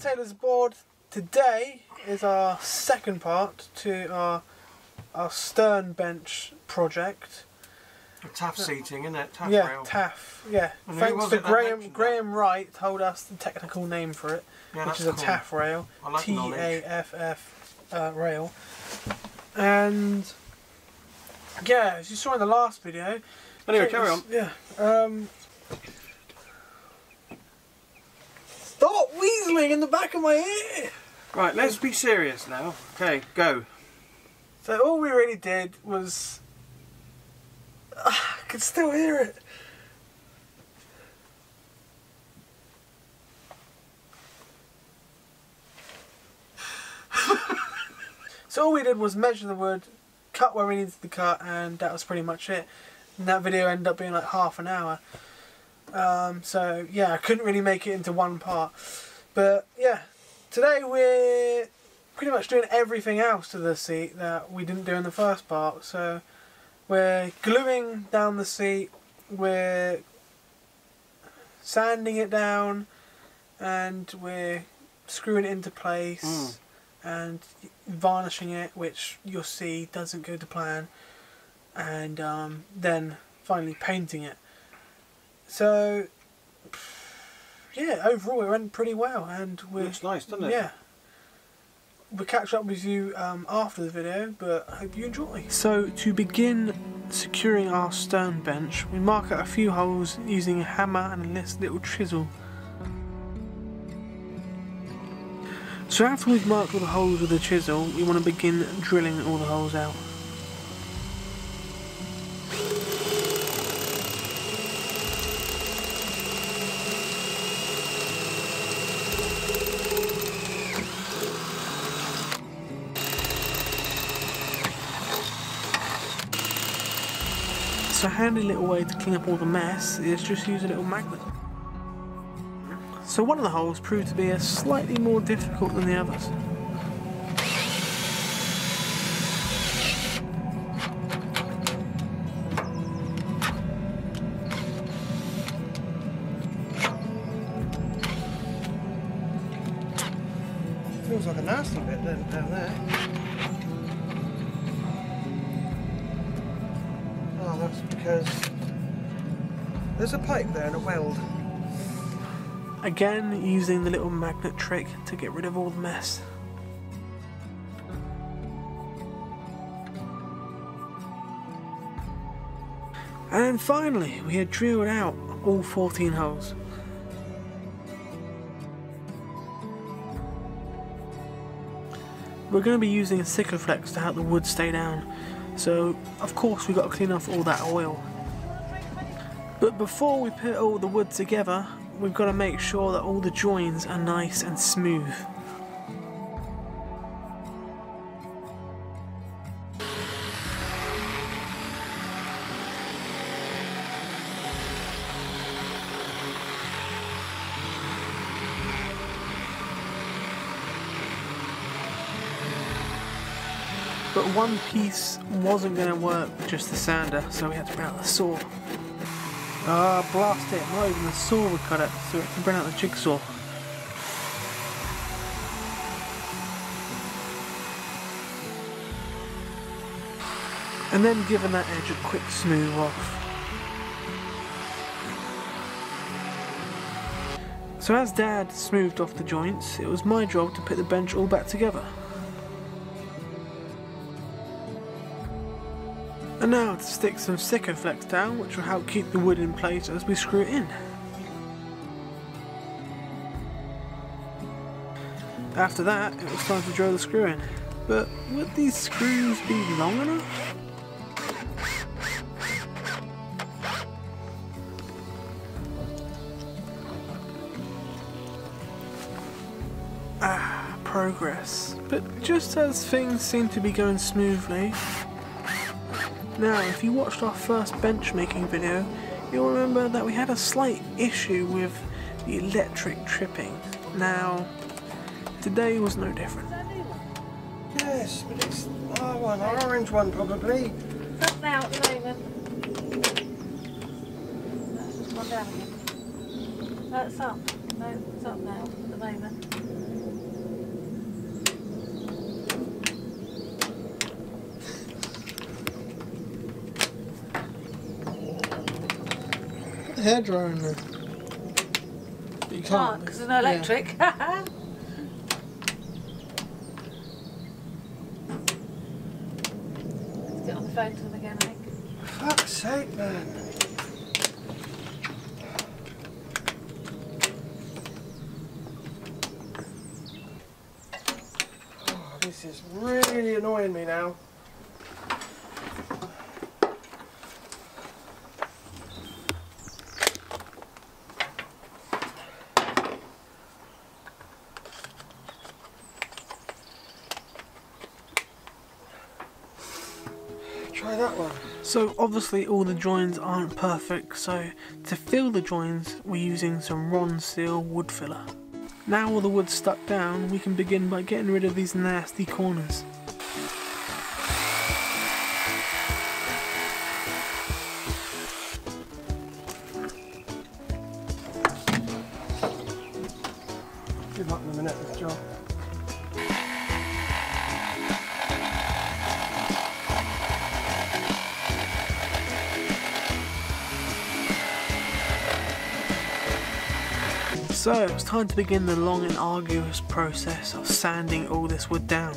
Taylors Aboard. Today is our second part to our our stern bench project. Taff seating, isn't it? Taff yeah, rail. TAF. Yeah. And Thanks to Graham? Graham Wright told us the technical name for it, Yeah, which is a cool. TAF rail. I like T. A F F uh, rail. And yeah, as you saw in the last video. Anyway, carry was- on. Yeah. Um, stop weaseling in the back of my ear. Right, let's be serious now. Okay, go. So all we really did was ah, I can still hear it. so all we did was measure the wood, cut where we needed to cut, and that was pretty much it. And that video ended up being like half an hour. Um, so yeah, I couldn't really make it into one part. But yeah, today we're pretty much doing everything else to the seat that we didn't do in the first part. So we're gluing down the seat, we're sanding it down, and we're screwing it into place and varnishing it, which you'll see doesn't go to plan, and um, then finally painting it. So yeah, overall it went pretty well, and we're Looks nice, doesn't it? yeah. We'll catch up with you um, after the video, but I hope you enjoy. So, to begin securing our stern bench, we mark out a few holes using a hammer and a little chisel. So, after we've marked all the holes with a chisel, we want to begin drilling all the holes out. Handy little way to clean up all the mess is just use a little magnet. So one of the holes proved to be a slightly more difficult than the others. Feels like a nasty bit down, there. Because there's a pipe there and a weld. Again, using the little magnet trick to get rid of all the mess. And finally, we had drilled out all 14 holes. We're going to be using a Sikaflex to help the wood stay down, so of course we've got to clean off all that oil. But before we put all the wood together, we've got to make sure that all the joins are nice and smooth. One piece wasn't going to work just the sander, so we had to bring out the saw. Ah, blast it. Not even the saw would cut it, so we had to bring out the jigsaw. And then giving that edge a quick smooth off. So as Dad smoothed off the joints, it was my job to put the bench all back together. And now to stick some Sikaflex down, which will help keep the wood in place as we screw it in. After that, it was time to drill the screw in. But would these screws be long enough? Ah, progress. But just as things seem to be going smoothly, now, if you watched our first bench making video, you'll remember that we had a slight issue with the electric tripping. Now, today was no different. Yes, but it's oh, one, an orange one probably. It's up now at the moment. That's just gone down again. No, it's up. No, it's up now at the moment. Hairdryer in there. But you Can't, oh, because there's no Yeah. electric. Let's get on the phone to them again, I think. Fuck's sake, man. Oh, this is really annoying me now. Try that one. So obviously all the joins aren't perfect, so to fill the joins we're using some Ronseal wood filler. Now all the wood's stuck down, we can begin by getting rid of these nasty corners. Give up in a minute, this job. So it's time to begin the long and arduous process of sanding all this wood down.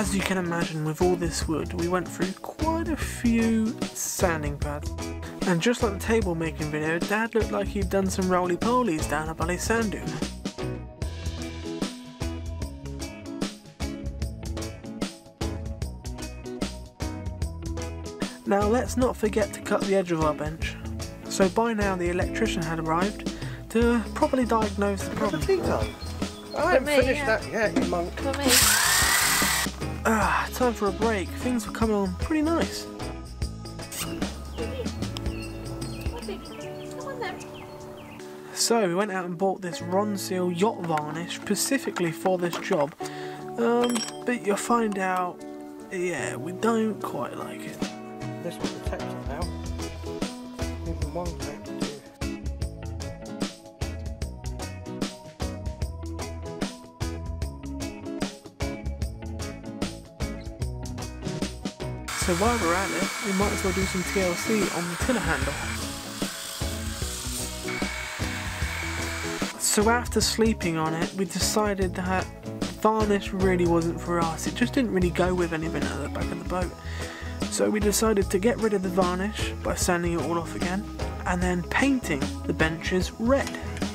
As you can imagine with all this wood we went through quite a few sanding pads. And just like the table making video, dad looked like he'd done some roly-polies down a Bally sand dune. Now let's not forget to cut the edge of our bench. So by now the electrician had arrived to properly diagnose the Got problem. I haven't finished yeah. that yet, you monk. Ah, time for a break. Things were coming on pretty nice. So we went out and bought this Ronseal yacht varnish specifically for this job. Um, but you'll find out, yeah, we don't quite like it. This will protect it now. Even one crack So while we're at it, we might as well do some TLC on the tiller handle. So after sleeping on it, we decided that varnish really wasn't for us. It just didn't really go with anything at the back of the boat. So we decided to get rid of the varnish by sanding it all off again and then painting the benches red.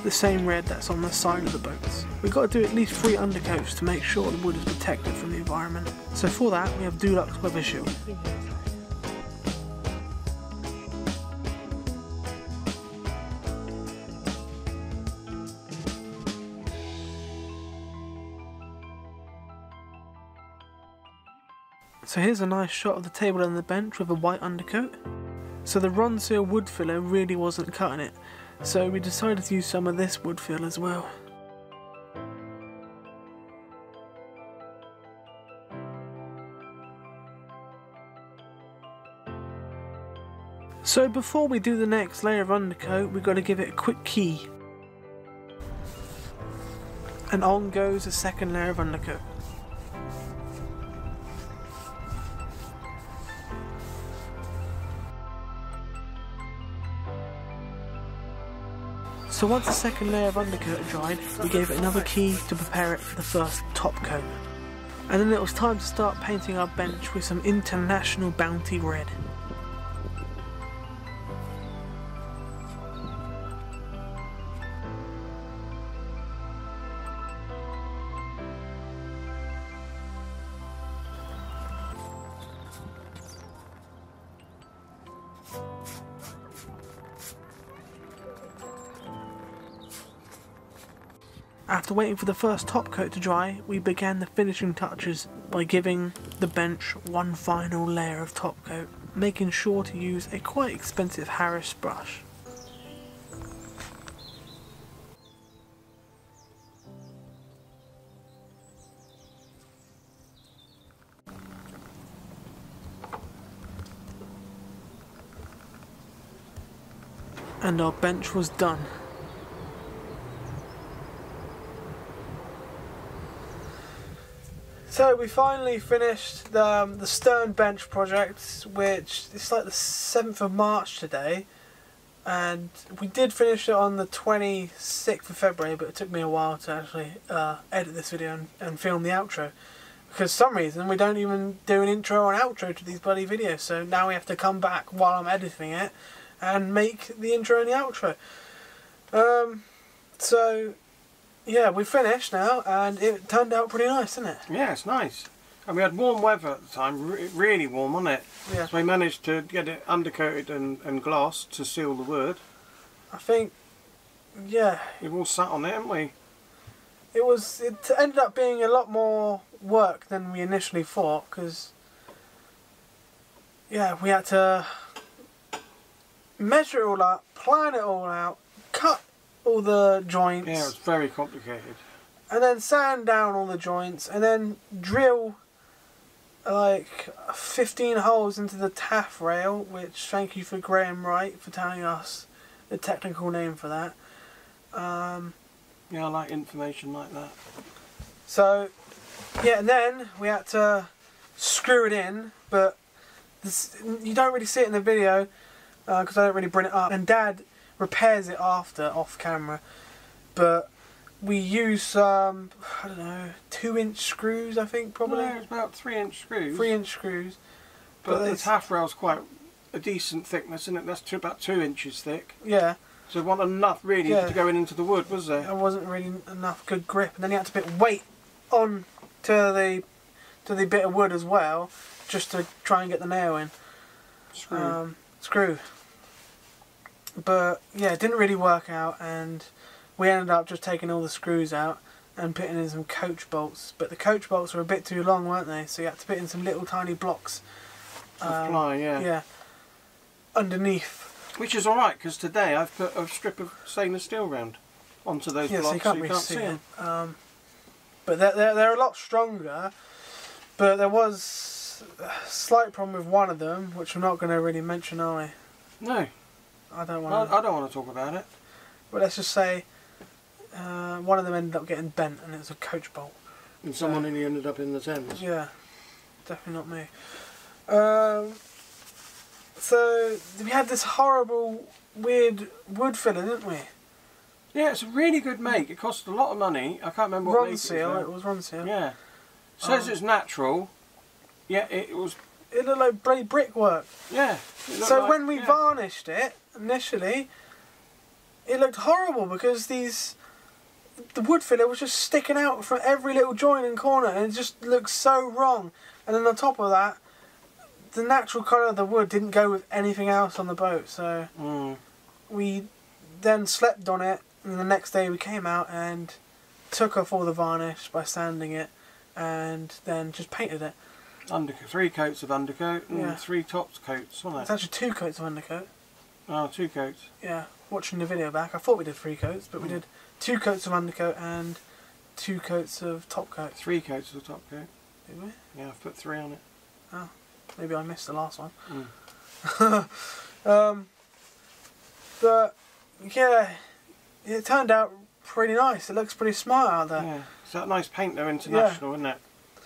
The same red that's on the side of the boats. We've got to do at least three undercoats to make sure the wood is protected from the environment. So for that we have Dulux Weather Shield. So here's a nice shot of the table and the bench with a white undercoat. So the Ronseal wood filler really wasn't cutting it, so we decided to use some of this wood fill as well. So before we do the next layer of undercoat, we've got to give it a quick key. And on goes a second layer of undercoat. So once the second layer of undercoat had dried, we gave it another key to prepare it for the first top coat. And then it was time to start painting our bench with some international bounty red. After waiting for the first top coat to dry, we began the finishing touches by giving the bench one final layer of top coat, making sure to use a quite expensive Harris brush. And our bench was done. So we finally finished the, um, the Stern Bench project, which it's like the seventh of March today, and we did finish it on the twenty sixth of February, but it took me a while to actually uh, edit this video and, and film the outro, because some reason we don't even do an intro and outro to these bloody videos. So now we have to come back while I'm editing it and make the intro and the outro. Um, so yeah, we finished now, and it turned out pretty nice, didn't it? Yeah, it's nice. And we had warm weather at the time, re- really warm, wasn't it? Yeah. So we managed to get it undercoated and, and glossed to seal the wood. I think, yeah, We've all sat on it, haven't we? it was. It ended up being a lot more work than we initially thought, because yeah, we had to measure it all up, plan it all out, cut all the joints, Yeah, it's very complicated. and then sand down all the joints, and then drill like 15 holes into the taff rail, which thank you for Graham Wright for telling us the technical name for that. Um, Yeah, I like information like that. so, yeah, and then we had to screw it in, but this, you don't really see it in the video because I don't really bring it up. And Dad repairs it after off camera, but we use um, I don't know two inch screws I think probably No, it's about three inch screws. three inch screws. but but the it's- taff rail's quite a decent thickness, isn't it? That's two, about two inches thick. Yeah, So it wasn't enough really Yeah. to go in into the wood, was there? there wasn't really enough good grip, and then you had to put weight on to the to the bit of wood as well, just to try and get the nail in. Screw. um, screw. But yeah, it didn't really work out, and we ended up just taking all the screws out and putting in some coach bolts. But the coach bolts were a bit too long, weren't they? So you had to put in some little tiny blocks. Um, ply, yeah. yeah. Underneath. Which is alright, because today I've put a strip of stainless steel round onto those Yeah, so blocks you can't really see them. them. Um, but they're, they're, they're a lot stronger. But there was a slight problem with one of them, which I'm not going to really mention, are we? No, I don't want to. I don't want to talk about it. But let's just say uh, one of them ended up getting bent, and it was a coach bolt. And someone nearly ended up in the Thames. Yeah, definitely not me. Um, so we had this horrible, weird wood filler, didn't we? Yeah, it's a really good make. It cost a lot of money. I can't remember what make Ron it seal. was It was Ronseal. Yeah. Says Um, it's natural. Yeah, it was. It looked like bloody brickwork. Yeah. So like- when we yeah. varnished it initially, it looked horrible because these the wood filler was just sticking out from every little joint and corner, and it just looked so wrong. And then on top of that, the natural colour of the wood didn't go with anything else on the boat, so Mm. we then slept on it, and the next day we came out and took off all the varnish by sanding it, and then just painted it. Under three coats of undercoat and Yeah. three tops coats, wasn't It's actually two coats of undercoat. Oh, two coats. Yeah, watching the video back, I thought we did three coats, but we Mm. did two coats of undercoat and two coats of top coat. Three coats of the top coat. Did we? Yeah, I've put three on it. Oh, maybe I missed the last one. Mm. um, but yeah, it turned out pretty nice. It looks pretty smart out there. Yeah. It's that nice paint though, international, isn't it?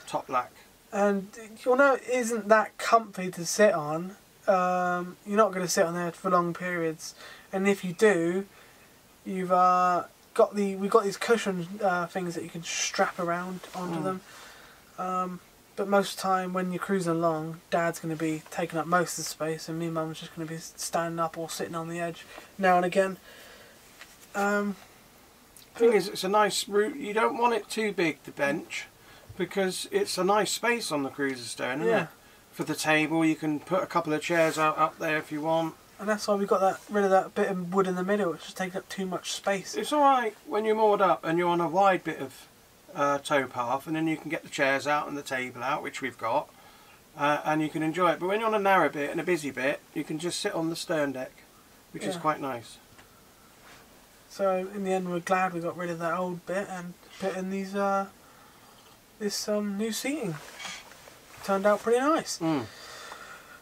Toplac. And you'll know it isn't that comfy to sit on. Um, you're not going to sit on there for long periods, and if you do, you've uh, got the we've got these cushion uh, things that you can strap around onto Mm. them. Um, but most of the time, when you're cruising along, Dad's going to be taking up most of the space, and me and Mum's just going to be standing up or sitting on the edge now and again. Um, Thing is, it's a nice route. You don't want it too big, the bench, because it's a nice space on the cruiser stern, isn't Yeah. it? For the table, you can put a couple of chairs out up there if you want. and that's why we got that rid of that bit of wood in the middle, which was taking up too much space. It's alright when you're moored up and you're on a wide bit of uh, towpath and then you can get the chairs out and the table out, which we've got, uh, and you can enjoy it. But when you're on a narrow bit and a busy bit, you can just sit on the stern deck, which is quite nice. So in the end, we're glad we got rid of that old bit and put in these uh, this um, new seating. Turned out pretty nice. Mm.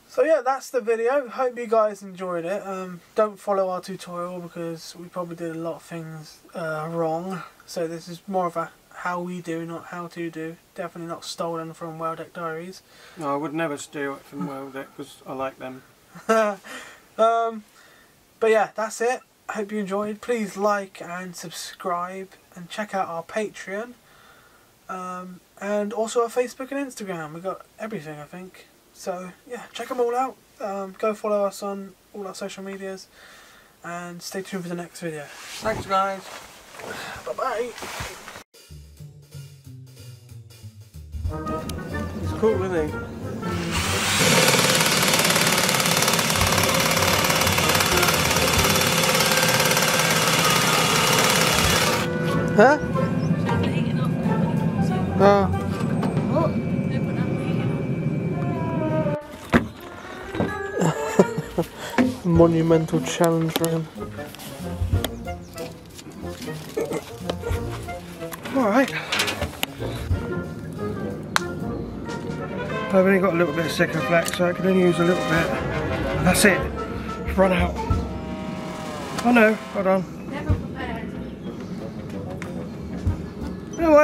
So yeah, that's the video. Hope you guys enjoyed it. Um, don't follow our tutorial because we probably did a lot of things uh, wrong. So this is more of a how we do, not how to do. Definitely not stolen from Weldeck Diaries. No, I would never steal it from Weldeck because I like them. um, but yeah, that's it. I hope you enjoyed. Please like and subscribe and check out our Patreon. Um, and also our Facebook and Instagram. We've got everything, I think. So yeah, check them all out. Um, go follow us on all our social medias. And stay tuned for the next video. Thanks, guys. Bye bye. It's cool, isn't he? Huh? Oh. Monumental challenge for him. Alright. I've only got a little bit of Sikaflex, so I can only use a little bit. That's it. Run out. Oh no, hold on.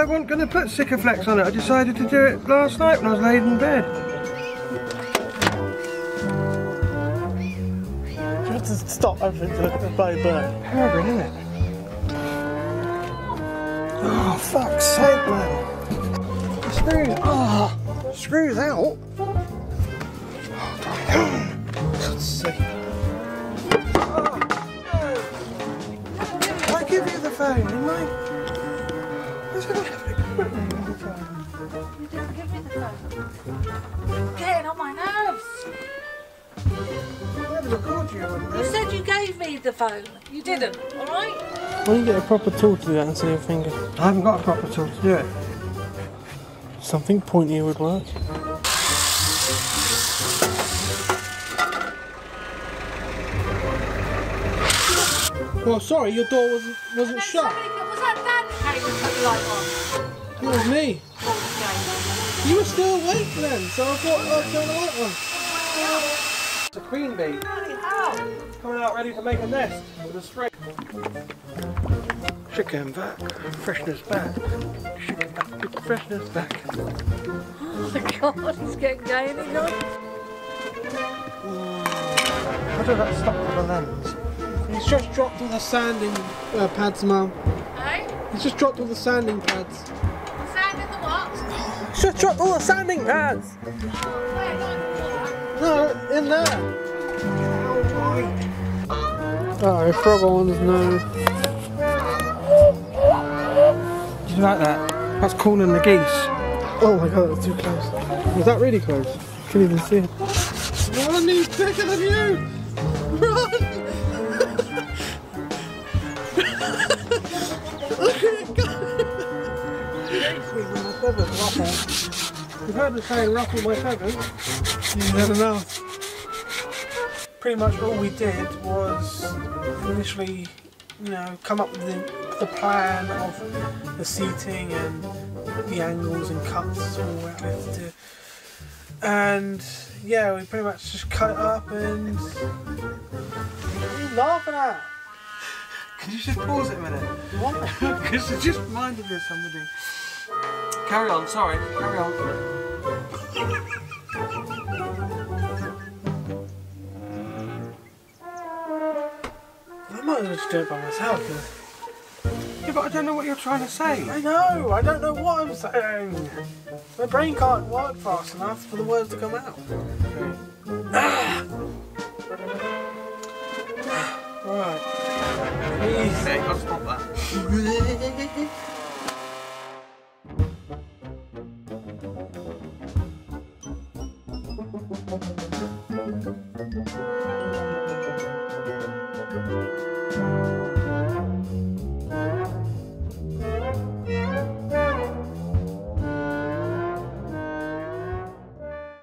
I wasn't going to put Sikaflex on it. I decided to do it last night when I was laid in bed. You have to stop everything to look at the bloody bird. Peregrine, isn't it? Oh, fuck's sake, man. The ah, screws, oh, screws out. God's sake. Oh, no. I give you the phone, didn't I? You didn't give me the phone. Getting on my nerves. I had to record you You said you gave me the phone. You didn't, alright? Why don't you get a proper tool to do that instead of your finger? I haven't got a proper tool to do it. Something pointy would work. Well, sorry, your door wasn't wasn't shut. Light on? It was me. You were still awake then, so I thought I'd turn the light on. It's a queen bee Bloody hell. coming out ready to make a nest with a string. Chicken back, freshness back. Chicken back, get the freshness back. Oh my god, he's getting gay and he's like, How did that stop with the lens? He's just dropped all the sanding uh, pads, Mum. Hey? He's just dropped all the sanding pads. Sand in the what? He's just dropped all the sanding pads. Where, not in the water? No, in there. Oh, a oh, frog on his nose. Did you like that? That's calling the geese. Oh my god, that's too close. Was that really close? I Couldn't even see it. Run, he's bigger than you! Run! Feathers ruffle. You've heard the saying, ruffle my feathers. You never know. Pretty much all we did was initially, you know, come up with the, the plan of the seating and the angles and cuts all we had to do. And yeah, we pretty much just cut it up and. What are you laughing at? Could you just pause it a minute? Why? Because it just reminded me of somebody. Carry on, sorry, carry on. I might as well just do it by myself. Yeah, but I don't know what you're trying to say. I know, I don't know what I'm saying. My brain can't work fast enough for the words to come out. right. Please. Okay, I'll stop that.